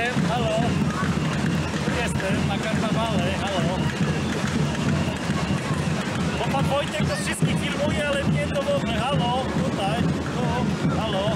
jestem, halo. Jestem na karnawale, halo. Bo pan Wojtek to wszystkich filmuje, ale mnie to dobre, halo. Tutaj, tu, halo.